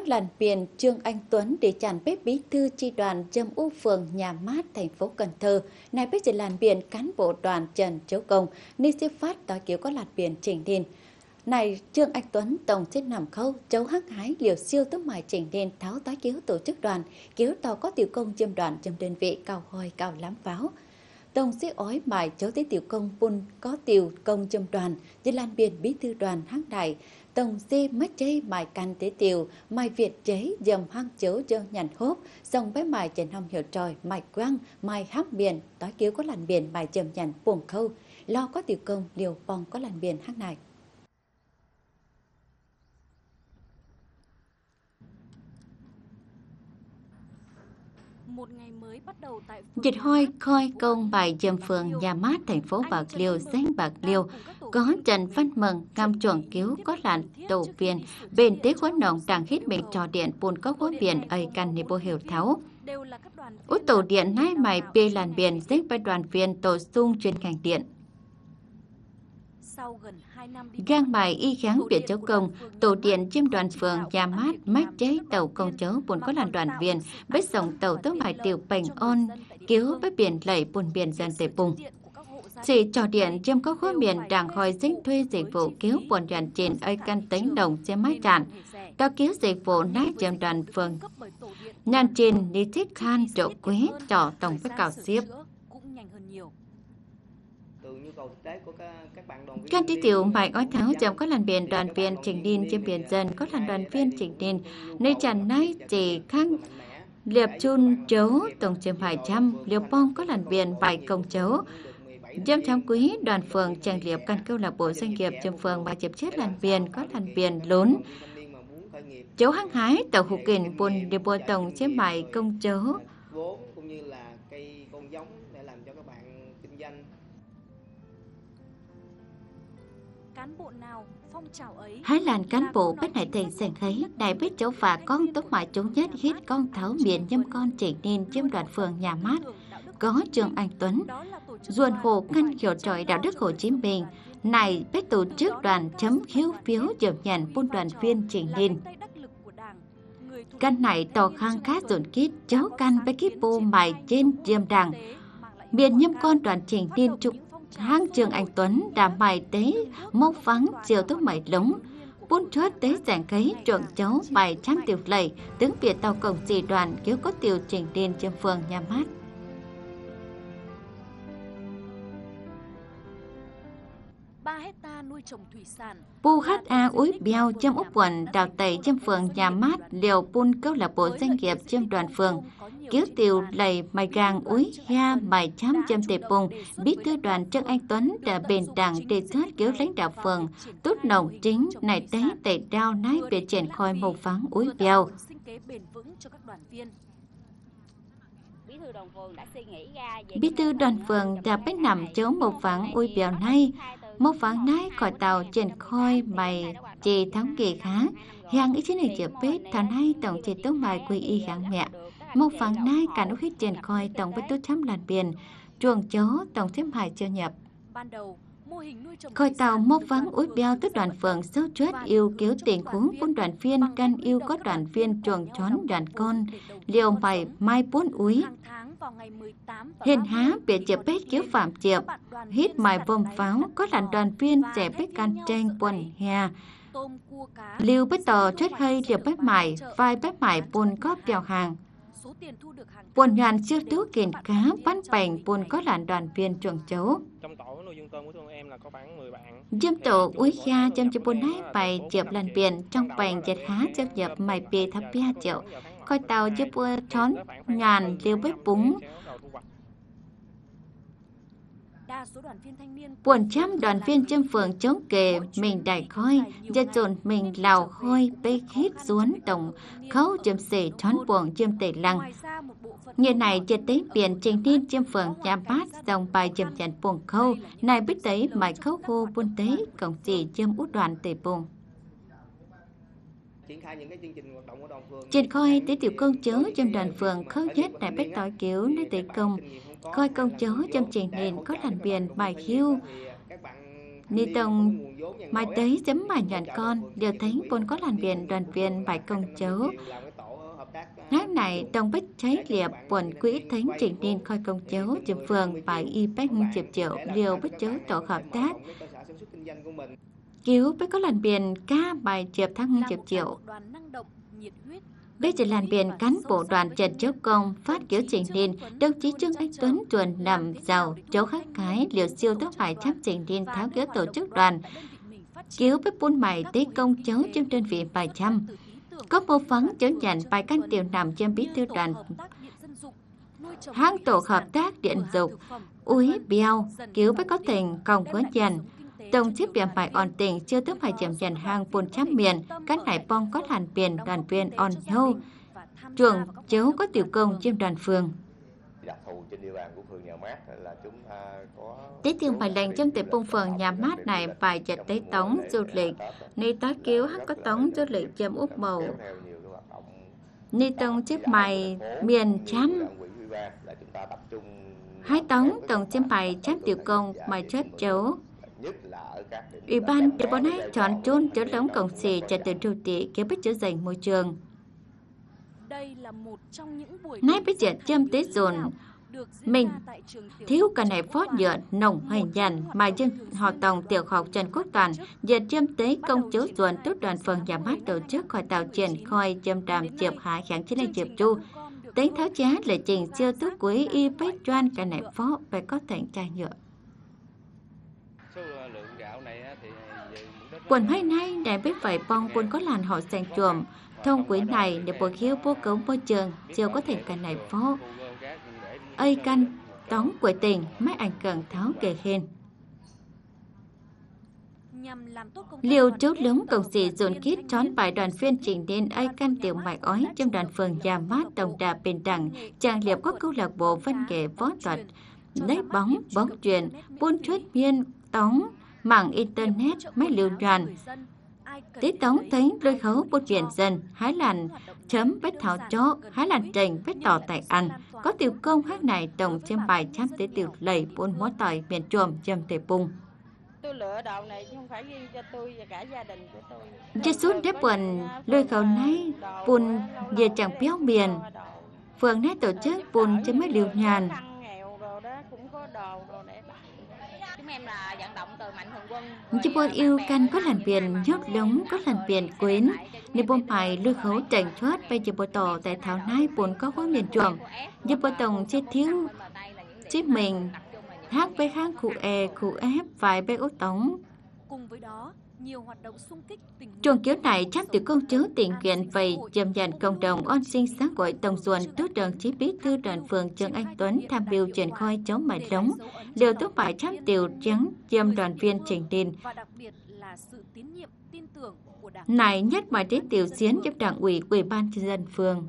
Các làn biển Trương Anh Tuấn để chản bếp bí thư chi đoàn Trâm U Phường Nhà Mát thành phố Cần Thơ. Này bếp chỉ làn biển cán bộ đoàn Trần Châu Công, ni siêu phát tòa kiểu có làn biển chỉnh điền. Này Trương Anh Tuấn tổng trên nằm khâu, châu hắc hái liều siêu tức mài chỉnh điền tháo tái cứu tổ chức đoàn, cứu tàu có tiểu công chiêm đoàn trong đơn vị cao hồi cao lắm pháo. Tổng sĩ ói mài cháu tế tiểu công bun có tiểu công châm đoàn, dưới lan biển bí thư đoàn hắc đại, tổng dê mất chê mài can tế tiểu, mài việt chế dầm hang chấu dơ nhàn hốp, dòng bé mài trên hông hiểu tròi, mài quăng, mài hắc biển, tối kiếu có làn biển mài dầm nhàn buồng khâu, lo có tiểu công liều bong có làn biển hắc này. Dịch hoi khoi công bài dâm phường nhà mát thành phố Bạc Liêu, danh Bạc Liêu, có Trần Văn Mừng, cam chuẩn cứu có làn tổ viên, bên tế quán nồng đang hít mình trò điện buồn có quán biển ơi căn nì bô hiểu tháo. Út tổ điện nai mày bê làn biển danh bài đoàn viên tổ sung chuyên ngành điện. Gang bài y kháng biệt cháu công, tổ điện chiêm đoàn phường nhà mát mách cháy tàu công chấu buồn có làn đoàn viên, bếp dòng tàu tớ bài tiểu bành on, cứu bếp biển lẩy buồn biển dân tề bùng. Chỉ trò điện chiêm có khối miền đang hỏi dính thuê dịch vụ cứu buồn đoàn trên ơi căn tính đồng xe máy tràn. Đó cứu dịch vụ nát chiêm đoàn phường. Nhàn trên đi thích khan chỗ quý trò tổng với cào xiếp. Các trí tiểu mạch ói tháo chồng có làn biển đoàn viên trình điên trên biển dân có làn đoàn viên trình điên nơi tràn nay chỉ khăn liệp chun chấu tổng trường hải trăm. liệp bông có làn biển bài công chấu. Giám thám quý đoàn phường trang liệp căn câu lạc bộ doanh nghiệp trường phường bà chịp chết làn biển có làn biển lớn. chấu hăng hái tàu hụ kình buồn điều bộ tổng chế bài công chấu Hái làn cán bộ bất hải thành sành thấy Đại biết cháu và con tốt mãi chúng nhất hít con tháo miền nhâm con chỉ nên chiếm đoàn phường nhà mát. Có Trương Anh Tuấn Ruồn hồ ngăn hiểu trọi đạo đức Hồ Chí Minh. Này biết tổ chức đoàn chấm khiếu phiếu dầm nhàn buôn đoàn viên trình nên Căn này tò khang khá dồn kít cháu căn bé kíp bô mài trên diêm đằng Miền nhâm con đoàn trình nên trục hang trường anh Tuấn đã mài tế mốc vắng chiều tức mày lống buôn chốt tế giảng cấy trộn cháu bài trang tiểu lầy tướng biệt tàu cổng chỉ đoàn cứu có tiểu trình điên trên phường nhà mát 3 hecta nuôi trồng thủy sản. Pu HA úi bèo châm úc quần đào tẩy châm phường nhà mát liều pun câu lạc bộ doanh nghiệp châm đoàn phường. Kiếu tiều lầy mài gàng úi ha mài chám châm tề bùng bí thư đoàn Trân Anh Tuấn đã bền đảng đề xuất kiếu lãnh đạo phường tốt nồng chính này tế tẩy đao nái về triển khoi màu vắng úi bèo. Bí thư đoàn phường đã bách nằm chỗ một vắng ui bèo nay một vắng nái khỏi tàu trên khôi mày chỉ thống kỳ khá. Hàng ý chí này chợ bếp thằng hay tổng chỉ tốt bài quy y gắn mẹ một vắng nai cả lúc hít trên khôi tổng với tốt chấm làn biển, chuồng chó, tổng thêm hải chưa nhập. Khôi tàu mốc vắng úi beo tức đoàn phường sâu chết yêu cứu tình huống quân đoàn viên can yêu có đoàn viên, chuồng chón đoàn con. Liều mày mai bốn úi. Hiền há bị chịp bếp cứu phạm chịp Hít mài vòng pháo, Có làn đoàn viên trẻ bếp can tranh quần hè. Liều bếp tờ chết hơi liều bếp mài, Vai bếp mài buồn có bèo hàng. Buồn nhàn chưa tứ kiền cá Bắn bành buồn có làn đoàn viên chuồng chấu. Trong tổ nội dung tôm của tụi em là có bán 10 bạn. Dâm tổ úi gia chăm cho buồn nái bài chịp làn biển Trong bành chệt há chếp dập mài bì thập bia triệu coi tàu giúp chón ngàn liều bếp búng Buồn trăm đoàn viên châm phường chống kề mình đại khói, gia dồn mình lào khôi bê khít xuống tổng khấu châm xỉ trón buồn châm tể lăng. Như này chế tế biển trình tin châm phường nhà bát dòng bài châm chắn buồn khâu, này biết tế mãi khấu khô buôn tế, cổng chỉ châm út đoàn tể buồn triển khai những cái chương trình hoạt động của đoàn phường triển khai tế tiểu công chớ trong đoàn phường khâu nhất đại bách tỏi kiểu nơi tế công coi công chớ trong trình nền có làn biển bài khiêu. Ni tông mai tới chấm bài nhận con, đều thấy buồn có làn biển đoàn viên bài công chấu Ngác này tông bích cháy liệp buồn quỹ thánh trình nên coi công chấu chìm phường bài y bách chịp triệu liều bích chấu tổ hợp tác. Cứu bích có làn biển ca bài chiệp thăng chịp triệu. Bây giờ làn biển cán bộ đoàn Trần Châu Công phát kiểu trình điên, đồng chí Trương Anh Tuấn tuần nằm giàu cháu khắc cái liều siêu tốc phải chấp trình điên tháo kiểu tổ chức đoàn cứu bếp buôn mày tế công cháu trong đơn vị bài trăm. Có mô phấn chứng nhận bài căn tiểu nằm trên bí thư đoàn. Hang tổ hợp tác điện dục úi biao cứu bếp có tình còng có dần. Tổng chiếc biển bài on tỉnh chưa tức phải chậm dần hàng buồn trăm miền, các nải bong có làn biển đoàn viên on nhau. Trường chấu có tiểu công trên đoàn phường. Tế tiền bài lệnh trong tiệm bông phường nhà mát này bài chặt tế tống du lịch, ni tá cứu hát có tống du lịch châm úp màu. Ni tông chiếc mày miền chăm. Hai tống tổng chiếc bài chăm tiểu công mày chết chấu. Ủy ban ấy chọn chôn chỗ đóng cổng xì trật tự đô thị kéo bích chỗ dành môi trường. Nay bây giờ châm tế dồn mình thiếu cả này phó dựa nồng hành dàn mà dân họ tổng tiểu học Trần Quốc Toàn giờ châm tế công chúa dồn tốt đoàn phần nhà mát tổ chức khỏi tàu triển khoi châm đàm chụp hạ kháng chiến này chụp chu. tính tháo giá lệ trình siêu tước quý y bách choan cả này phó phải có thành chai nhựa Quần hai nay đại biết vậy bong quân có làn họ sang chuồm Thông quý này để bộ khiếu vô cấu môi trường Chưa có thể cả này phố. Ơi canh tống quậy tình mấy anh cần tháo kề khen Liều chốt lớn cộng sĩ dồn kít trón bài đoàn phiên trình đến ai căn tiểu mạch ói trong đoàn phường già mát đồng đà bình đẳng chàng liệp có câu lạc bộ văn nghệ võ thuật lấy bóng bóng truyền buôn chuốt miên tống mạng Internet máy lưu đoàn. Tí tống thấy lôi khấu bút viện dân, hái làn chấm vết thảo chó, hái làn trình vết tỏ tại ăn. Có tiểu công hát này đồng xem bài chăm tế tiểu lầy buôn hóa tỏi miền trồm châm tề bung. Tôi lựa đầu này chứ không phải riêng cho tôi và cả gia đình của tôi. Chứ suốt đếp quần lôi khấu nấy buôn về chẳng béo miền. Phường nấy tổ chức buôn cho mấy liều nhàn. cũng có đồ đồ để em là vận động từ mạnh thường quân. Japan yêu canh có làn biển nhốt lống có làn biển quyến. Nếu bông phải lưu khấu trành thoát bây giờ bộ tỏ tại thảo nai buồn có khối miền chuồng. Giúp bộ tổng chết thiếu chết mình hát với kháng khu e khu ép vài bê út tống. Cùng với đó, nhiều hoạt động xung kích tình Trường kiểu này chắc từ công chứa tiền kiện về dầm dàn cộng đồng on sinh sáng gọi tổng xuân tốt trường chí bí thư đoàn phường Trần Anh Tuấn tham biểu triển khoi chống mại lống, đều tốt bài trăm tiểu trắng dâm đoàn viên trình đình. Này nhất bài tiết tiểu xuyến giúp đảng ủy ủy ban nhân dân phường.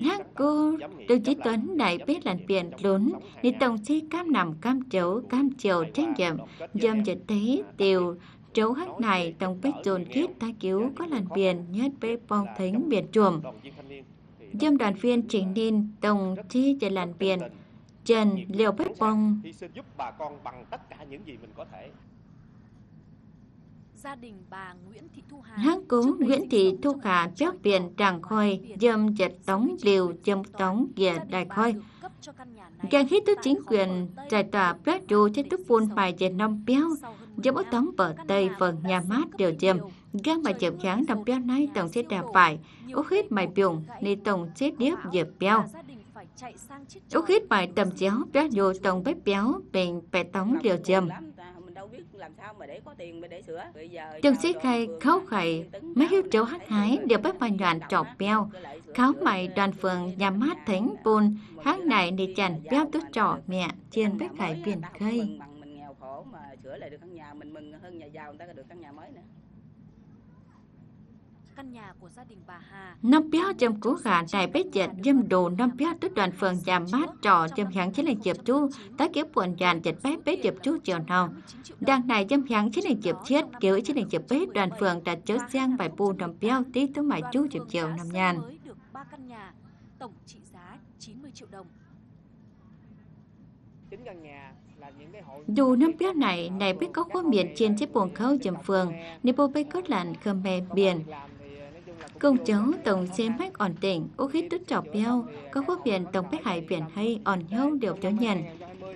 Hát cô, đồng chí Tuấn đại biết làn biển lớn, đi tổng chí cam nằm cam chấu, cam chiều trách nhiệm, dâm dịch tế, tiều, trấu hát này tổng bích dồn kết ta cứu có làn biển nhất bê bong thính biển chuồng. Dâm đoàn viên trình nên tổng chi về làn biển, Trần Liều Bách Bông giúp bà con bằng tất cả những gì mình có thể gia đình bà Nguyễn Thị Thu Hà. Hán cố Nguyễn Thị Thu Hà béo biển tràng khôi, dâm chật tống liều dâm tống về đại khôi. Gan hít tức chính quyền giải tỏa béo trụ cho tức buôn bài về năm béo, dâm ốc tống bờ Tây phần nhà mát đều dâm. Gan bài chậm kháng năm béo này tổng sẽ đà phải, ốc hít mày biùng, ni tổng sẽ điếp dịp béo. Ốc hít bài tầm chéo béo vô tổng bếp béo, bình bẻ tống liều dâm làm sao mà để có tiền mà để sửa? Bây giờ Trần sĩ khai khấu khẩy mấy hiếu trấu hát hái đều bắt vào đoàn trọc beo kháo mày đoàn phường nhà mát thánh bùn hát này để chằn beo tức trọ mẹ chiên bếp khải biển khơi. mình nghèo khổ mà sửa lại được căn nhà mình mừng hơn nhà giàu người ta được căn nhà mới nữa căn nhà của gia đình bà Hà. Năm béo trong cố gà đại bếp dệt dâm đồ năm béo tức đoàn phường nhà mát trò trong hãng chính là dịp chú tá kéo buồn dàn dệt bếp bếp dịp chú chiều nào. Đang này trong hãng chính là dịp chết kiểu chính là dịp bếp đoàn phường đã chớ giang bài bù năm béo tí tới mãi chú dịp chiều năm nhàn. tổng trị giá 90 triệu đồng. Chính căn nhà Dù năm biết này, này biết có khuôn miền trên chiếc buồng khâu chầm phường, nếu bố bê cốt lặn Khmer biển. Công cháu tổng xe mách ổn định, ô khít tức trọc beo, có quốc viện tổng bách hải biển hay ổn nhau đều thiếu nhận.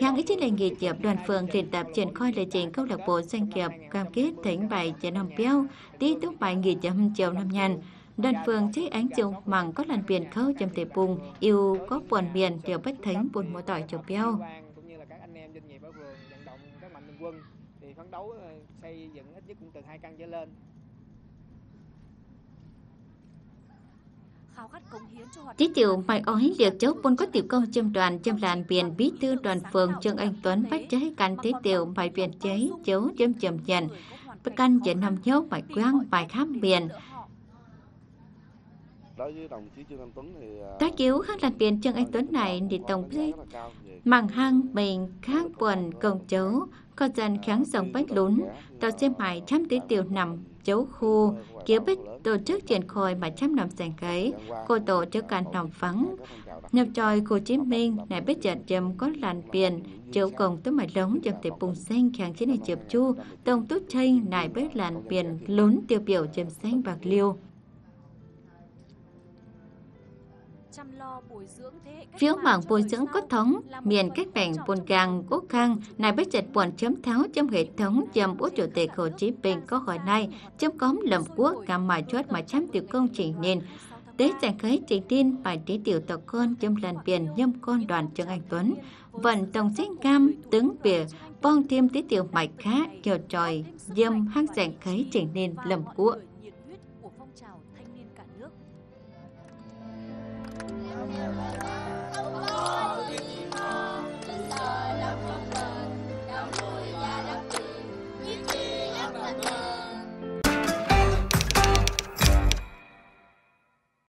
Hàng ít lệnh nghề nghiệp đoàn phường liên tập triển khai lệ trình câu lạc bộ doanh nghiệp cam kết thỉnh bài cho năm beo, tí túc bài nghề chấm chiều năm nhàn. Đoàn phường chế ánh chung mặn có lần biển khâu chấm thể bùng, yêu có buồn biển đều bách thánh buồn mô tỏi chọc beo. quân thì phấn đấu xây dựng ít nhất cũng từ hai căn trở lên Tí tiểu mày ói liệt chấu quân có tiểu công châm đoàn, châm làn biển, bí thư đoàn phường Trương Anh Tuấn bách cháy căn tí tiểu mày biển cháy chấu châm chầm nhận bất căn chỉ nằm nhốt mày quang mày khám biển đối với đồng chí Trương Anh Tuấn thì Tá chiếu hát làn biển Trương Anh Tuấn này thì tổng bí màng hang mình khác quần công chấu có dân kháng dòng bách lún tàu xe máy trăm tí tiểu nằm chấu khu kiểu bích tổ chức triển khôi mà trăm năm sành cấy cô tổ cho cả nằm vắng nhập tròi Hồ Chí Minh này biết chợt châm có làn biển chấu cùng tới mày lống dầm tiệp bùng xanh kháng chiến này chụp chu. tông tốt chênh này biết làn biển lún tiêu biểu châm xanh bạc liêu Phiếu mạng bồi dưỡng cốt thống, miền cách bệnh buồn càng, quốc khang, này bếp chật buồn chấm tháo trong hệ thống chấm bố chủ tịch Hồ Chí Minh có hỏi này, chấm cóm lầm quốc cả mà chốt mà chăm tiểu công trình nên. Tế giành khấy trình tin bài trí tiểu tộc con trong lần biển nhâm con đoàn Trương Anh Tuấn. Vận tổng sinh cam, tướng bìa, bong thêm tí tiểu mạch khác, kiều tròi, dâm hăng giành khấy trình nên lầm quốc.